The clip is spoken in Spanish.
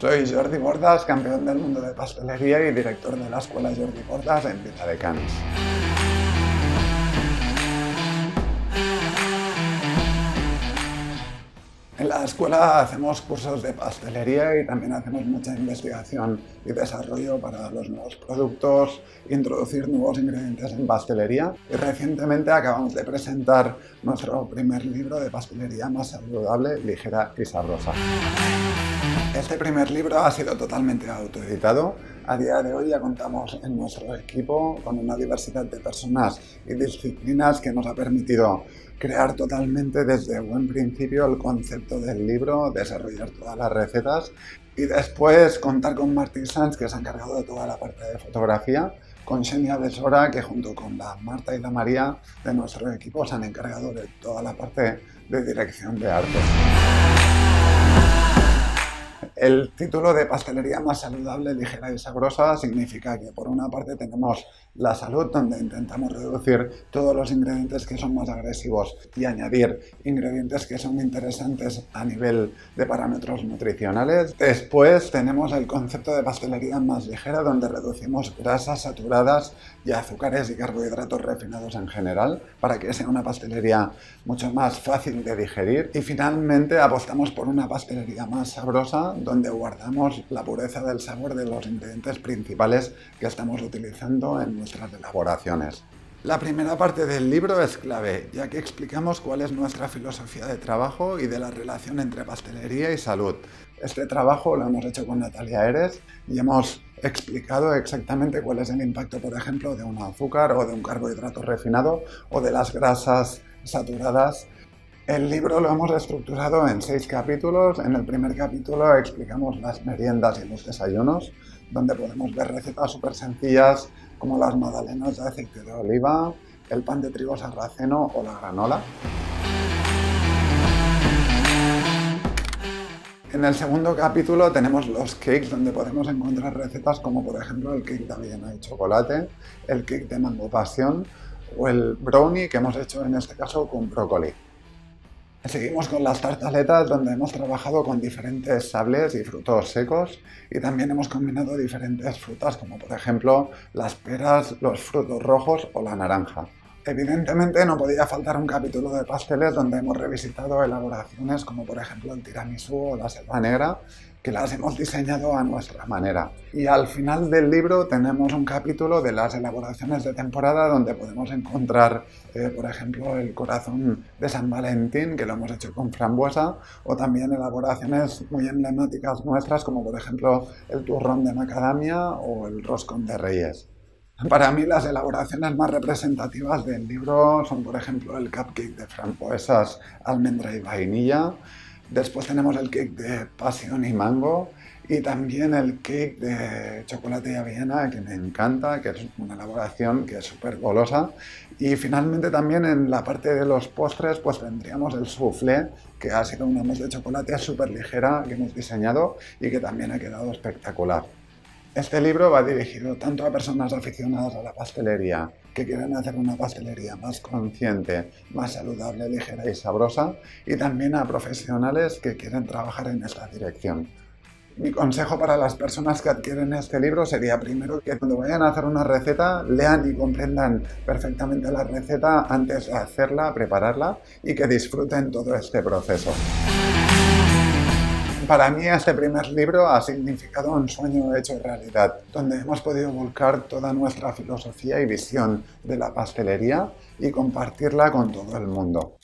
Soy Jordi Bordas, campeón del mundo de pastelería y director de la escuela Jordi Bordas en Villa de Canes. En la escuela hacemos cursos de pastelería y también hacemos mucha investigación y desarrollo para los nuevos productos, introducir nuevos ingredientes en pastelería y recientemente acabamos de presentar nuestro primer libro de pastelería más saludable, ligera y sabrosa. Este primer libro ha sido totalmente autoeditado. A día de hoy ya contamos en nuestro equipo con una diversidad de personas y disciplinas que nos ha permitido crear totalmente desde buen principio el concepto del libro, desarrollar todas las recetas y después contar con Martí Sanz que se ha encargado de toda la parte de fotografía, con Xenia Besora que junto con la Marta y la María de nuestro equipo se han encargado de toda la parte de dirección de arte. El título de pastelería más saludable, ligera y sabrosa significa que por una parte tenemos la salud, donde intentamos reducir todos los ingredientes que son más agresivos y añadir ingredientes que son interesantes a nivel de parámetros nutricionales. Después tenemos el concepto de pastelería más ligera, donde reducimos grasas saturadas y azúcares y carbohidratos refinados en general, para que sea una pastelería mucho más fácil de digerir. Y finalmente apostamos por una pastelería más sabrosa, donde guardamos la pureza del sabor de los ingredientes principales que estamos utilizando en nuestras elaboraciones. La primera parte del libro es clave, ya que explicamos cuál es nuestra filosofía de trabajo y de la relación entre pastelería y salud. Este trabajo lo hemos hecho con Natalia Eres y hemos explicado exactamente cuál es el impacto, por ejemplo, de un azúcar o de un carbohidrato refinado o de las grasas saturadas el libro lo hemos estructurado en seis capítulos. En el primer capítulo explicamos las meriendas y los desayunos, donde podemos ver recetas súper sencillas como las magdalenas de aceite de oliva, el pan de trigo sarraceno o la granola. En el segundo capítulo tenemos los cakes donde podemos encontrar recetas como por ejemplo el cake de avellana y chocolate, el cake de mango pasión o el brownie que hemos hecho en este caso con brócoli. Seguimos con las tartaletas donde hemos trabajado con diferentes sables y frutos secos y también hemos combinado diferentes frutas como por ejemplo las peras, los frutos rojos o la naranja. Evidentemente no podía faltar un capítulo de pasteles donde hemos revisitado elaboraciones como por ejemplo el tiramisú o la selva negra que las hemos diseñado a nuestra manera. Y al final del libro tenemos un capítulo de las elaboraciones de temporada donde podemos encontrar, eh, por ejemplo, el corazón de San Valentín, que lo hemos hecho con frambuesa, o también elaboraciones muy emblemáticas nuestras, como por ejemplo el turrón de macadamia o el roscón de reyes. Para mí las elaboraciones más representativas del libro son, por ejemplo, el cupcake de frambuesas, almendra y vainilla, Después tenemos el cake de pasión y mango y también el cake de chocolate y avellana que me encanta, que es una elaboración que es súper golosa. Y finalmente también en la parte de los postres pues tendríamos el soufflé, que ha sido una mousse de chocolate súper ligera que hemos diseñado y que también ha quedado espectacular. Este libro va dirigido tanto a personas aficionadas a la pastelería, que quieren hacer una pastelería más consciente, más saludable, ligera y sabrosa, y también a profesionales que quieren trabajar en esta dirección. Mi consejo para las personas que adquieren este libro sería primero que cuando vayan a hacer una receta lean y comprendan perfectamente la receta antes de hacerla, prepararla y que disfruten todo este proceso. Para mí este primer libro ha significado un sueño hecho realidad, donde hemos podido volcar toda nuestra filosofía y visión de la pastelería y compartirla con todo el mundo.